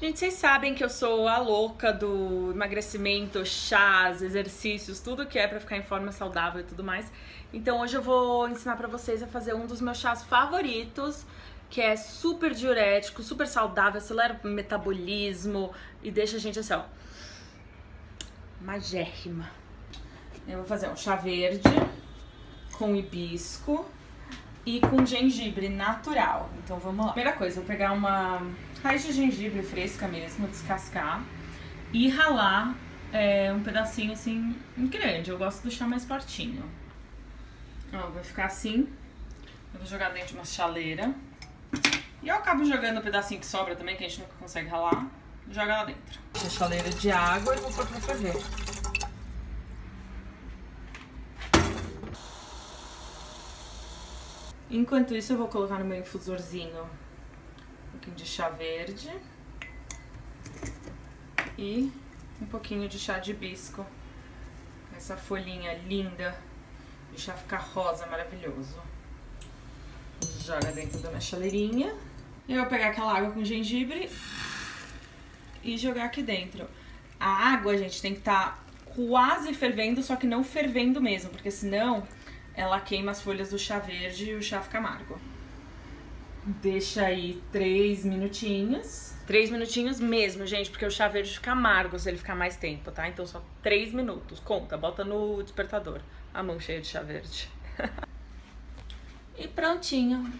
Gente, vocês sabem que eu sou a louca do emagrecimento, chás, exercícios, tudo que é para ficar em forma saudável e tudo mais. Então hoje eu vou ensinar para vocês a fazer um dos meus chás favoritos, que é super diurético, super saudável, acelera o metabolismo e deixa a gente assim, ó, magérrima. Eu vou fazer um chá verde com hibisco e com gengibre natural. Então vamos lá. Primeira coisa, vou pegar uma raiz de gengibre fresca mesmo, descascar e ralar é, um pedacinho assim grande. Eu gosto do chá mais fortinho. Ó, vai ficar assim. Eu vou jogar dentro de uma chaleira. E eu acabo jogando o pedacinho que sobra também, que a gente nunca consegue ralar. Joga lá dentro. A chaleira de água e vou pôr pra ferver. Enquanto isso, eu vou colocar no meu infusorzinho um pouquinho de chá verde e um pouquinho de chá de hibisco. Essa folhinha linda, o chá ficar rosa, maravilhoso. Joga dentro da minha chaleirinha. Eu vou pegar aquela água com gengibre e jogar aqui dentro. A água, gente, tem que estar tá quase fervendo, só que não fervendo mesmo, porque senão ela queima as folhas do chá verde e o chá fica amargo. Deixa aí três minutinhos. Três minutinhos mesmo, gente, porque o chá verde fica amargo se ele ficar mais tempo, tá? Então só três minutos. Conta, bota no despertador. A mão cheia de chá verde. e prontinho.